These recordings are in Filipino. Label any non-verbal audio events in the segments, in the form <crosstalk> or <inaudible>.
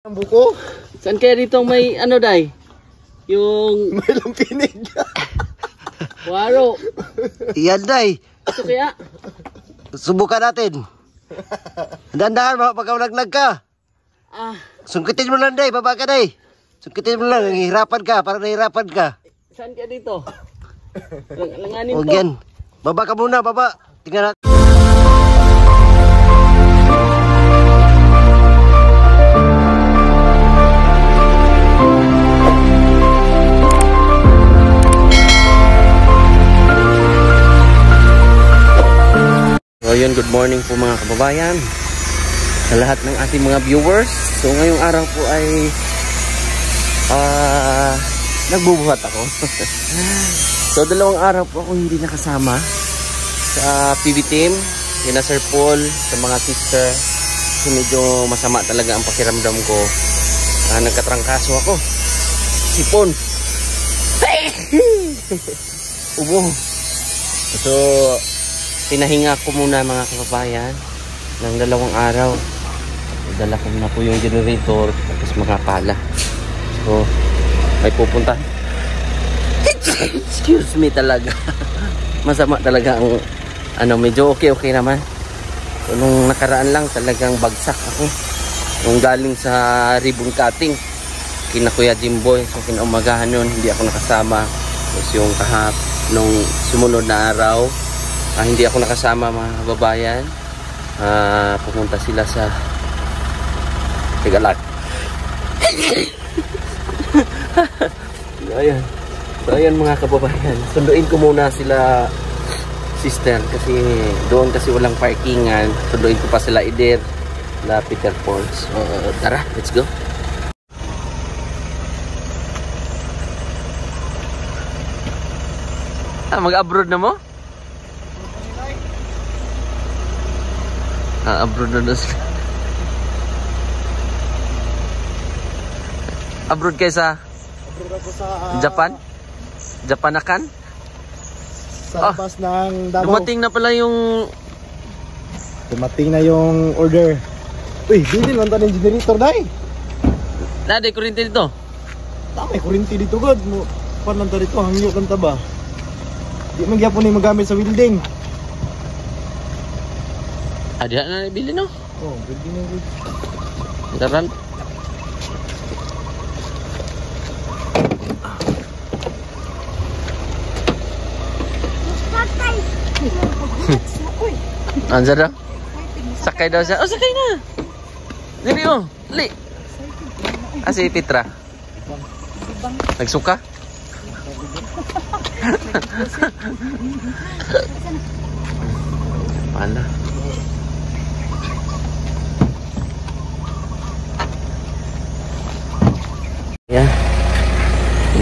Ang buko, Saan kaya dito may ano day? Yung <laughs> may lampinig. waro. Yan day. Ito kaya? Subukan natin. Dandahan mo pagkaulaglag ka. Ah, Sungkitin mo lang day, baba ka day. Sungkitin mo lang, hihirapan ka, parang nahihirapan ka. saan kaya dito? Lang langanin Huwag to. yan. Baba ka muna, baba. Tingnan natin. So yun, good morning po mga kababayan sa lahat ng ating mga viewers. So ngayong araw po ay ah nagbubuhat ako. <laughs> so dalawang araw po ako hindi nakasama sa PB team, kina Sir Paul, sa mga sister. So medyo masama talaga ang pakiramdam ko. Ah, nagkatrangkaso ako. Sipon. <laughs> Ubo. So, pinahinga ko muna mga kababayan ng dalawang araw. Dala ko na po yung generator tapos mga pala. So, may pupunta. <coughs> Excuse me talaga. <laughs> Masama talaga ang ano, medyo okay okay naman. So, nung nakaraan lang talagang bagsak ako. Nung galing sa ribbon cutting kina Kuya Jimboy. So, kinaumagahan yun, hindi ako nakasama. Tapos yung kahap, nung sumunod na araw, Ah, hindi ako nakasama mga kababayan. Ah, pumunta sila sa Tigalak. so, ayan. So, ayan mga kababayan. Sunduin ko muna sila sister kasi doon kasi walang parkingan. Sunduin ko pa sila Ider na Peter Falls. So, tara, let's go. Ah, mag-abroad na mo? Abroad na sila. Abroad kayo sa Abroad ako sa Japan? Japanakan? Sa Ah, labas ng Davao. Dumating na pala yung... Dumating na yung order. Uy, bili lang ng generator dai. Naday kuryente dito. Tama, may kurinti dito god. Pan lang dito, hangyo kang taba. Di man gyapon ni magamit sa welding. Ah, di na nabili no? Oh, welding na good. Daran. <laughs> Anza daw? Sakay daw siya. Oh, sakay na! Dili oh. Li. Ah, si Petra. Nagsuka? <laughs> Pala. Yan.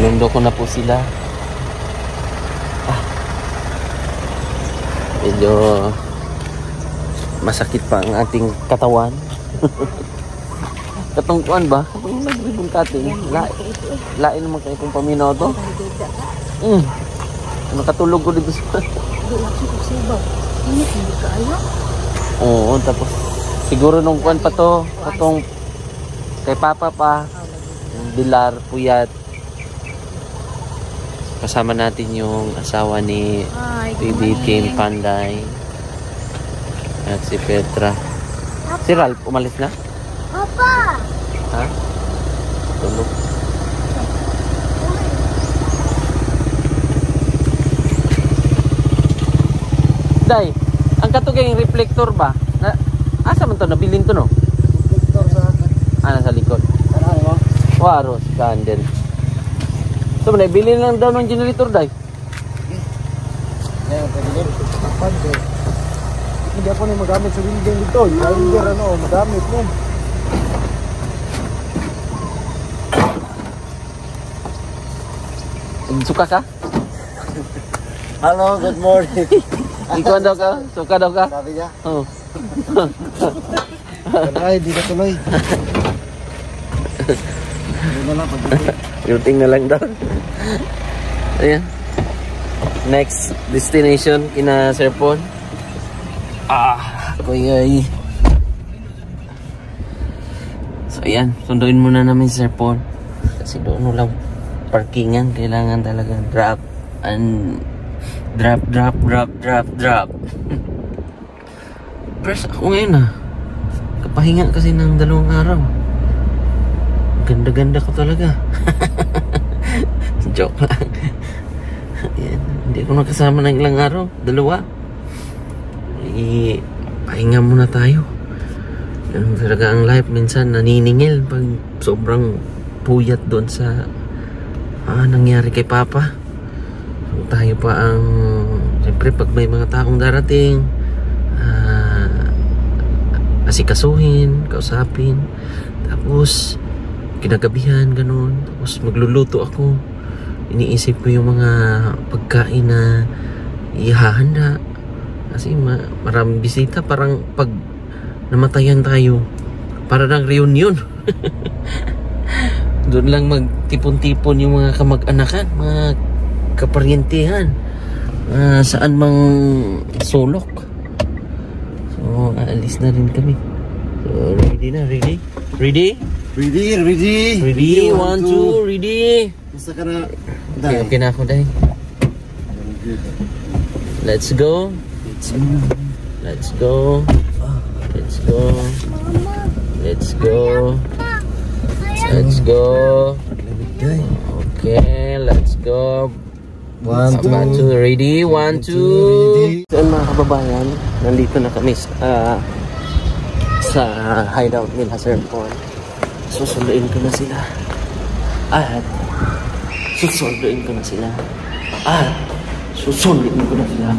Inundo ko na po sila. Ah. Medyo masakit pa ang ating katawan. <laughs> Katungkuan ba? Katong nag-ribbon cutting. La lain naman kayo kung paminaw to. Mm. Ano katulog ko dito sa... <laughs> Oo, tapos siguro nung kuan pa to, katong kay Papa pa, Bilar, Puyat. Kasama natin yung asawa ni Baby Kim Panday. At si Petra. Si Ralph, umalis na? Papa! Ha? Tulog. Day, ang katugay yung reflector ba? Na, asa man to? Nabilin to no? Reflector sa Ah, nasa likod. ano mo? Waro, candle. So, nabili lang daw ng generator, Day. Ngayon. Hindi ako ni magamit sa welding dito. Yung welder ano, magamit mo. Suka ka? Hello, good morning. Ikaw daw ka? Suka daw ka? Sabi niya, Oh. tuloy, di na tuloy. Hindi na lang pag Yuting na lang daw. <laughs> Ayan. Next destination kina Sir Paul. Ah, kuya. So ayan, sunduin muna namin si Sir. Kasi doon lang parkingan. Kailangan talaga drop and drop, drop, drop, drop, drop. <laughs> Press ako ngayon ah. Kapahinga kasi ng dalawang araw. Ganda-ganda ko talaga. <laughs> Joke <laughs> lang. Ayan, hindi ako nakasama ng ilang araw. Dalawa. Eh, pahinga muna tayo. Ganun talaga ang life. Minsan naniningil pag sobrang puyat doon sa ah, nangyari kay Papa. So, tayo pa ang siyempre pag may mga taong darating ah, asikasuhin, kausapin. Tapos kinagabihan, ganun. Tapos magluluto ako. Iniisip ko yung mga pagkain na ihahanda. Kasi ma maraming bisita. Parang pag namatayan tayo, para ng reunion. <laughs> Doon lang magtipon-tipon yung mga kamag-anakan, mga kaparyentihan. ah, saan mang sulok. So, aalis na rin kami. So, ready na, ready? Ready? Ready, ready. Ready? One, two, ready? Basta ka na. Okay, okay na ako, Day. Let's go. Let's go. Let's go. Let's go. Let's go. Okay, let's go. One, One, two, ready? One, two. So, mga kababayan, nandito na kami sa, ah, sa hideout nila, Sir Paul. Susunduin ko na sila. At susunduin ko na sila. At susunduin ko na sila.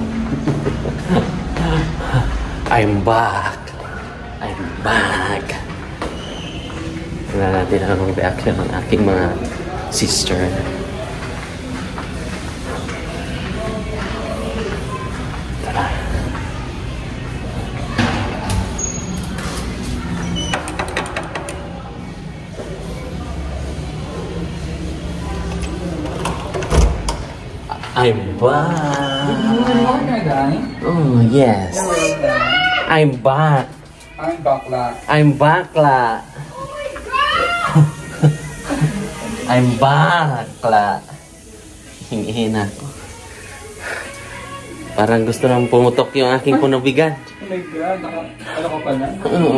<laughs> I'm back. I'm back. Tingnan natin anong reaction ng aking mga sister. Back. Oh, yes. I'm back. Ang bakla. I'm back la. <laughs> I'm back la. Hingihin ako. Parang gusto nang pumutok yung aking punubigan. Oh my God, ano ka pa na? Oo.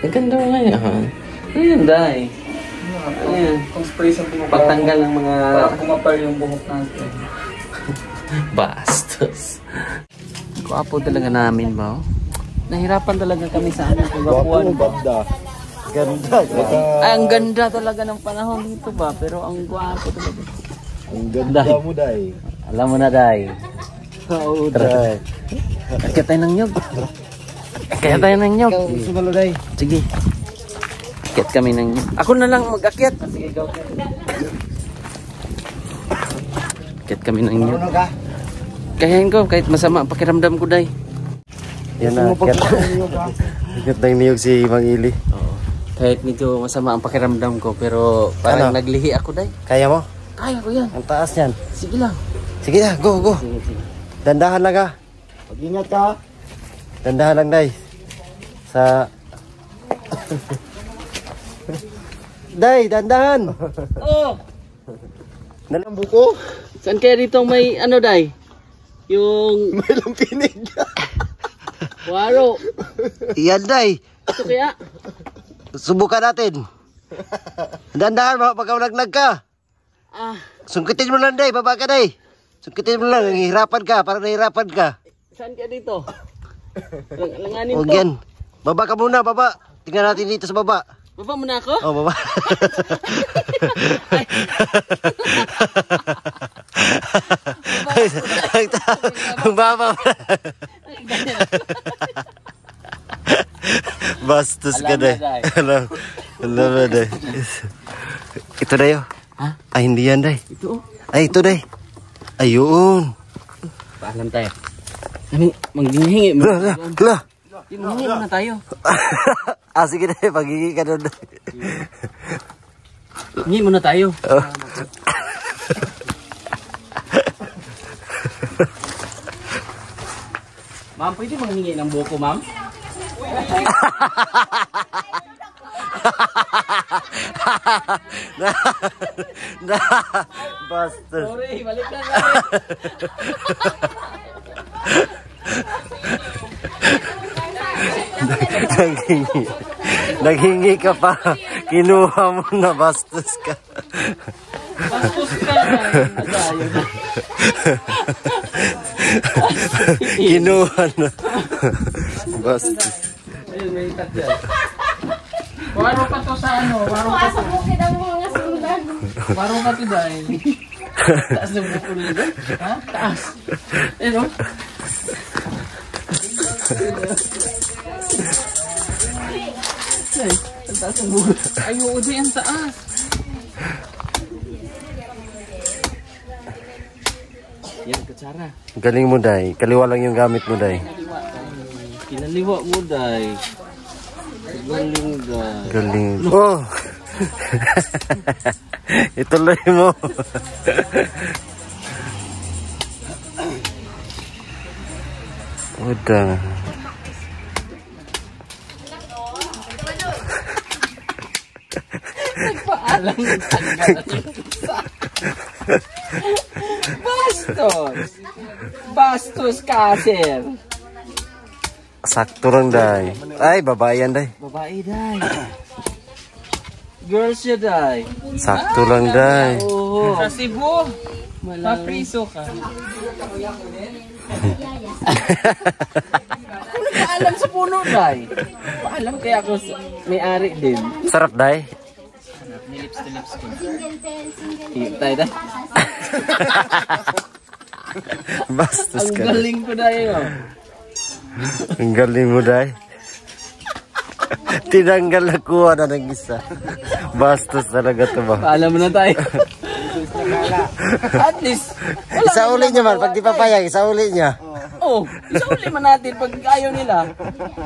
Ang ganda mo ngayon. Ayun, Day. Ayan. Kung spray sa buhok Pagtanggal ng mga Para kumapal yung buhok natin. <laughs> bastos. Gwapo talaga namin ba? oh? Nahirapan talaga kami sa aming kagwapuan ba? Ganda. Ganda. Ay, ang ganda talaga ng panahon dito ba? Pero ang gwapo talaga. Ang ganda Day. mo, Day. Alam mo na, Day. Oo, Day. Akit tayo ng nyog. Akit tayo ng nyog. Sumalo, Day. Sige. Akit kami ng nyog. Ako na lang mag-akit. Sige, ikaw. Akit kami ng. Ano ka? Kayahin ko kahit masama ang pakiramdam ko, Day. Yan na. Kat kat ng niyog si Mang Ili. Oo. Kahit medyo masama ang pakiramdam ko, pero parang Ano? naglihi ako, Day. Kaya mo? Kaya ko yan. Ang taas yan. Sige lang. Sige na, go, go. Sige, sige. Dandahan lang ka. Pag-ingat ka. Dandahan lang, Day. Sa... <laughs> Day, dandahan. Oh! Dalang buko. Saan kaya dito may ano, Day? Yung <laughs> May lampinig. waro. Yan, Day. Ito kaya? Subukan natin. Dandahan, baka pagkaulaglag ka. Ah, Sungkitin mo lang, Day. Baba ka, Day. Sungkitin mo lang. Hihirapan ka. Parang nahihirapan ka. saan kaya dito? Lang langanin Huwag to. yan. Baba ka muna, baba. Tingnan natin dito sa baba. Baba mo na ako? Oh, baba. Ang baba. Bastos ka Alam na. Day. Alam. Alam na, Day. Ito na yun. Ha? Ay, hindi yan, Day. Ito oh. Ay, ito, Day. Ayun. Paalam tayo. Ano, maghingi mo. La, la, la. Maghingi muna tayo. <laughs> ah, sige, Day. Pagiging ka doon. Hingi muna tayo. ma'am, pwede manghingi ng buko, ma'am? na, na. Sorry, balik na <laughs> Naghingi. Naghingi ka pa. Kinuha mo na, bastos ka. Bastos ka na. Kinuha na. Bastos. Waro ka to sa ano? Waro ka to. Sa bukid ang mga sundan. Waro ka to dahil. Taas ng bukol nito. Ha? Taas. Ayun ang taas ng bukol. Ay, oo, di ang taas. Yan, kutsara. Galing mo, Day. Kaliwa lang yung gamit mo, Day. Kinaliwa mo, day. Galing, day. Galing. Oh! <laughs> Ituloy mo. Udah. Paalam ng tanggal. Bastos! Bastos ka, sir. Sakto lang, Day. Ay, babayan, Day. Babae, day. Girls siya, day. Sakto lang, Day. Oo. Sa Cebu, mapriso ka. Paalam sa puno, day. Paalam kaya ako may-ari din. Sarap, Day. Single pen, single Iya, tay, day. Bastos Ang ka. galing ko, day. Oh. Ang galing mo, Day. Tinanggal na kuha na ng isa. Bastos talaga to ba? Paalam na tayo. <laughs> At least, Isa uli niya man, pag di papayag, isa uli niya. Oh, isauli man natin pag ayaw nila.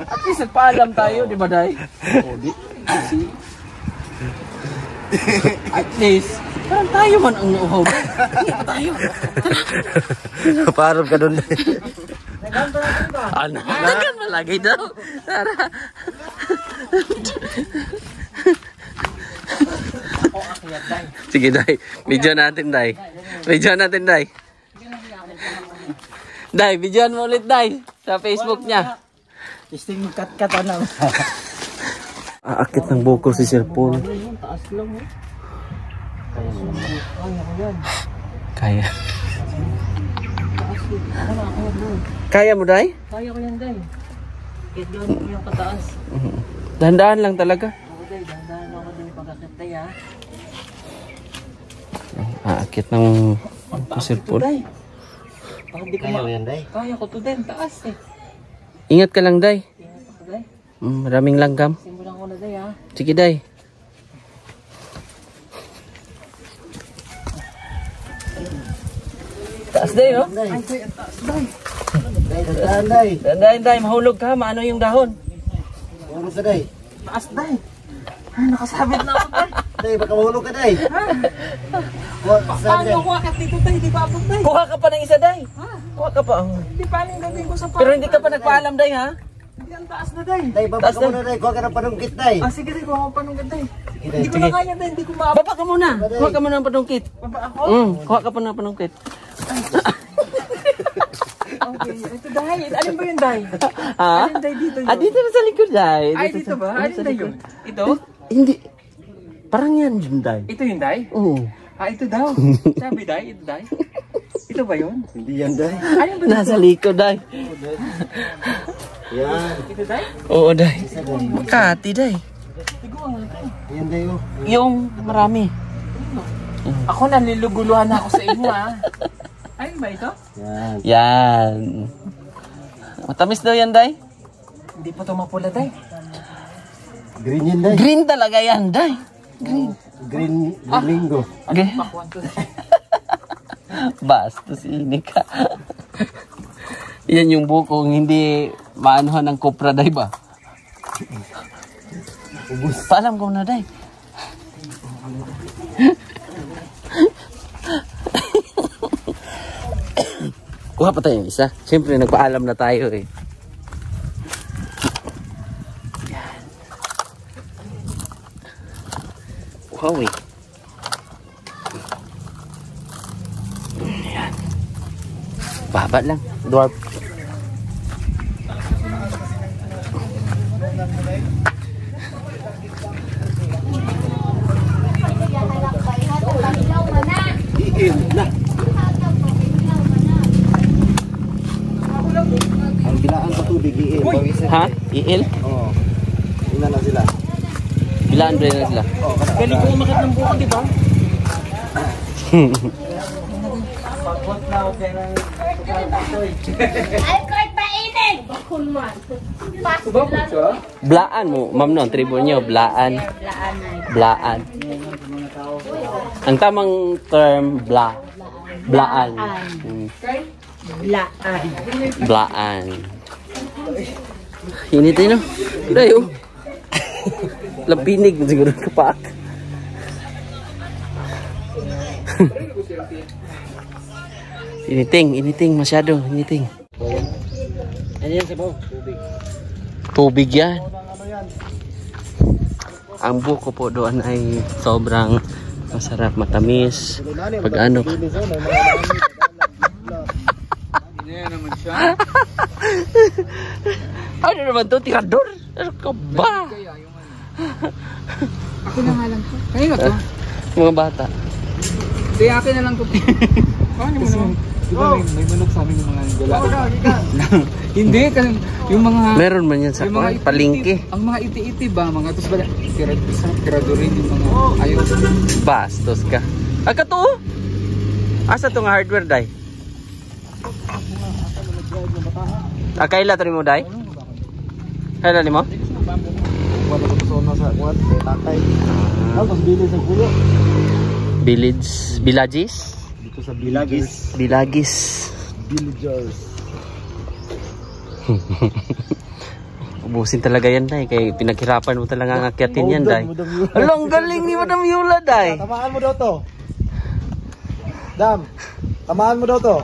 At least nagpaalam tayo, di ba, Day? Oh, di. <laughs> At least, parang tayo man ang nauhaw. <laughs> Tayo. Parang ka doon. Ano? Nagan malagay daw. Tara. Sige, Day. Video natin, Day. Video natin, Day. Day, videoan mo ulit, Day. Sa Facebook niya. Isting kat-kata na. <laughs> Aakit ng buko si Sir Paul. Kaya. Kaya mo, Day? Kaya ko yan, Day. Kahit doon yung kataas. Dahan-dahan lang talaga. Ako, Day, dandahan ako din pag-akit, Day, ha? Aakit ng buko si Sir Paul. Day. Bakit di ko ma... yan, Day. Kaya ko to din, taas eh. Ingat ka lang, Day. Tingnan ako, Day. Mm, maraming langgam. Ko na, Day, ha? Sige, Day. Taas, Day, oh. Day, dadaan, Day. Dahan, Day. Mahulog ka. Maano yung dahon? Mahulog ka, Day. Taas, Day. Ay, nakasabit na ako, Day. Day, baka mahulog ka, Day. Day. Paano ko akit dito, Day? Di ba abot, Day? Kuha ka pa ng isa, Day. Kuha ka pa. oh. Hindi paano yung gagawin ko sa Pero hindi ka pa nagpaalam, Day, ha? Taas na, Day. Day, baba ka muna, Day. Kuha ka ng panungkit, Day. Ah, sige, Day. Kuha ko pa nung Day. Hindi ko na kaya, Day. Hindi ko maabot. Baba ka muna. Kuha ka muna ng panungkit. Baba ako? Mm, kuha ka pa ng panungkit. Okay. Ito, Day. Alin ba yun, Day? <laughs> Ha? Alin, Day, dito yun? Ah, dito na sa likod, Day. Ay, dito sa- ba? dito Alin, Day yun? Ito? Hindi. Parang yan yun, Day. Ito yun, Day? Oo. Ah, ito daw. <laughs> Sabi, Day? Ito, Day? Ito ba yun? Hindi yan, Day. Alin ba Nasa likod, Day. <laughs> Yan. Ito, Day? Oo, Day. Makati, Day. Yan, Day, oh. Yung marami. Ako nanliluguluhan ako sa inyo, ah. <laughs> Alin ba ito? Yan. Yan. Matamis daw yan, Day. Hindi pa ito mapula, Day. Green yan, Day. Green talaga yan, Day. Green. Green, linggo. Okay. Pakuan to, Day. Bastos, ini ka. <laughs> yan yung bukong hindi maanuhan ng kopra, Day ba? Paalam ko na, Day. Kuha pa tayong isa. Siyempre, nagpaalam na tayo eh. uhaw eh. Ayan. Baba lang. Dwarf. Iin na. Ang bilaan sa tubig, iin. Bawisin. Ha? Iil? Oo. Ina na sila. Bilaan rin na sila. Oo, kada Galing ko umakat ng buko, di ba? Ay, kahit painin! Bakul man. Bakit siya? Blaan mo. Ma'am no, ang tribo niyo. Blaan. Blaan. Ang tamang term, bla. Blaan. Mm. Blaan. Blaan. Init eh, no? Dayo. Lapinig siguro <laughs> kapak. initing, initing masyado, initing. Ano yan sa Tubig. Tubig yan. Ang buko po doon ay sobrang masarap, matamis. Pag ano, Hindi naman siya. <laughs> ano naman to, tirador? Ano ka ba? Akin na nga lang to. Kaya na to. <laughs> Mga bata. Hindi, akin na lang to. <laughs> Ano mo naman? Di ba may, may manok sa amin yung mga gala? Hindi, kasi yung mga... Meron man yan sa yung mga palingki. Ang mga iti-iti ba, mga tos ba, tira, tirado rin yung mga ayaw. Bastos ka. Ah, kato? Asa tong hardware, day? Ah, kaila to mo, day? Kaila ni mo? Village, villages? Dito sa Bilagis. Bilagis. Villagers. <laughs> Ubusin talaga yan, day. Kaya pinaghirapan mo talaga ang akyatin yan, day. Madam Yula. Alo, ang galing ni Madam Yula, day. Tamaan mo daw to. Dam. Tamaan mo daw to.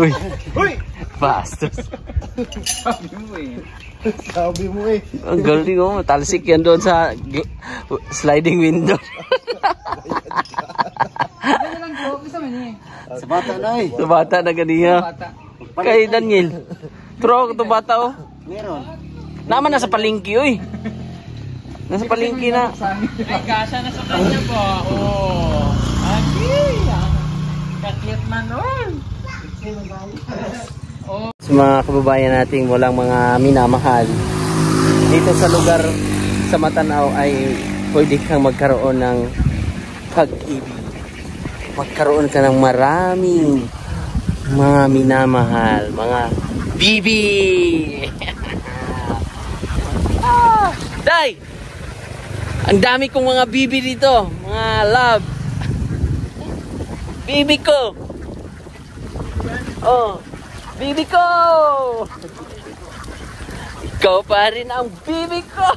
Uy, Hoy! bastos. Sabi mo eh. Sabi mo eh. Ang galing oh, talsik yan doon sa sliding window. Ano lang gusto mo niya Sa bata na eh. sa bata na ganiya. Bata. Kay Daniel. Pero ito bata oh. Meron. Naman nasa palengke oy. Nasa palengke na. Ay, kasha na sa kanya po. Oh. Agi. Kakit man nun. Sa mga kababayan nating walang mga minamahal. Dito sa lugar sa Matanao ay pwede kang magkaroon ng pag-ibig. Magkaroon ka ng maraming mga minamahal, mga bibi. <laughs> ah, Day! Ang dami kong mga bibi dito, mga love. Bibi ko. Oh, bibi ko! Ikaw pa rin ang bibi ko!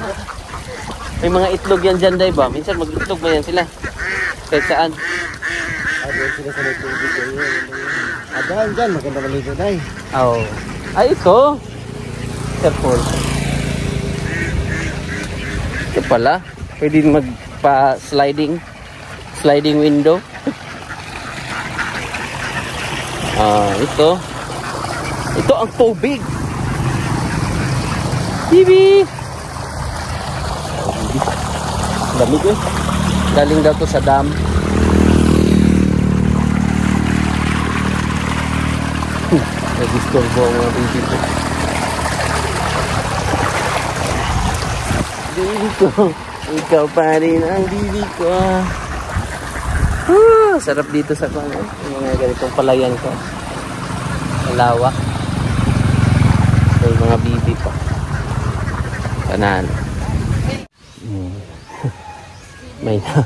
<laughs> May mga itlog yan dyan, day ba? Minsan mag-itlog ba yan sila? Kahit saan? Ano sila sa tubig kayo. Adahan dyan. Maganda maligo na eh. Oh. Ay, ito. Careful. Ito pala. Pwede magpa-sliding. Sliding window. Ah, ito. Ito ang tubig. Bibi! Dami ko eh. Galing daw to sa dam. Nag-disturbo ang mga baby ko. Baby ko, ikaw pa rin ang baby ko. ah. Ah, sarap dito sa eh. Yung mga ganitong palayan ko. Malawak. May mga bibi pa. Kanan. Hmm. <laughs> May na,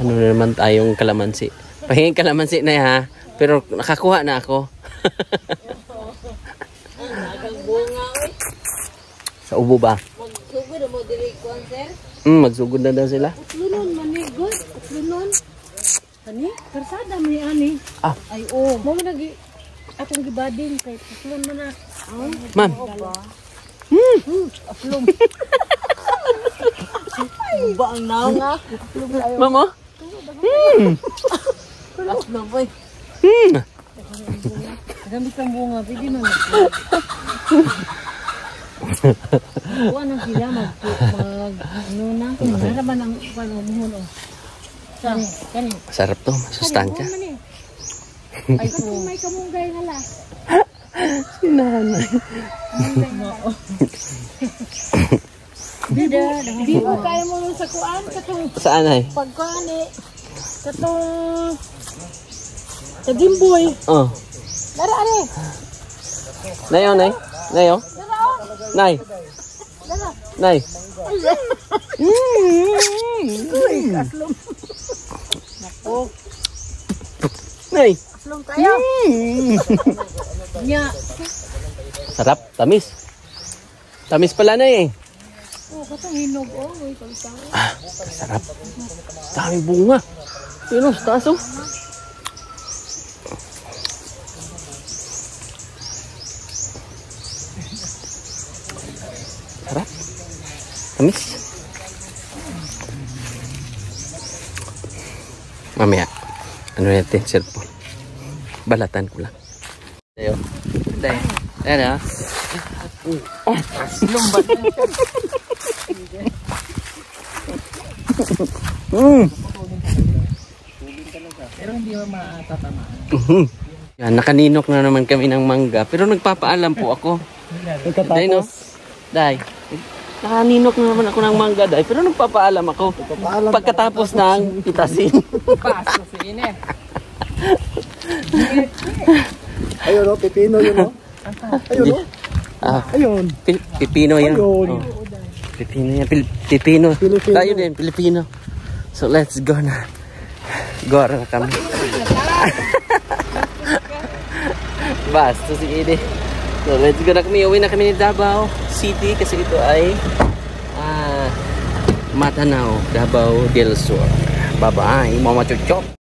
ano na naman tayong kalamansi. Pahingin kalamansi na ha. Pero nakakuha na ako. <laughs> Sa ubo ba? Magsugod mo diri konser. Hmm, magsugod na daw sila. Ah. Ay oh. Mo man nagi akong gibading kay utlon man na. Ma'am, Hmm. Aplom. <laughs> Ba ang naong nga. Mama? Last na boy. Hmm. Gamit ang bunga, pwede man. <laughs> Kuha nang sila mag, mag, ano na, naraman ang panumuhon o. Kani, kani. Sarap to, masustansya. Ay ko. May kamunggay nga la. Sinanay. Dida, di ko kaya mo sa kuan, katong Saan ay? pagkuan eh. Katong Tagimboy. Oh. Dara are. Nayo, nay. Nayo. Oh. Nay. Dara. Nay. Nay. Aslong tayo. Nya. <laughs> Sarap, tamis. Tamis pala na eh. Oh, katong hinog oh, may kalsang. Sarap. Dami bunga. Yun oh, taas oh. Sarap. Tamis. Mamaya. Ano natin, cellphone. Balatan ko lang. Tayo. Tayo. Tayo na. Oh, aslong ba? Mm. Pero hindi mo matatama. Mhm. Yan, nakaninok na naman kami ng mangga. Pero nagpapaalam po ako. Day, no? Day. Nakaninok na naman ako ng mangga, Day. Pero nagpapaalam ako. Pagkatapos ng pitasin. Paso si Ine. <laughs> Ayun o, pipino yun o. Ayun o. ah, Ayun. pi- pipino yan. Ayun. Oh. Pipino yan. Pil- Pipino. Pilipino. Tayo din, Pilipino. So, let's go na. Go na kami. <laughs> Basta si Ede. So, let's go na kami. Uwi na kami ni Davao City kasi ito ay ah, Matanao, Davao del Sur. Bye-bye, Mama Chuchok.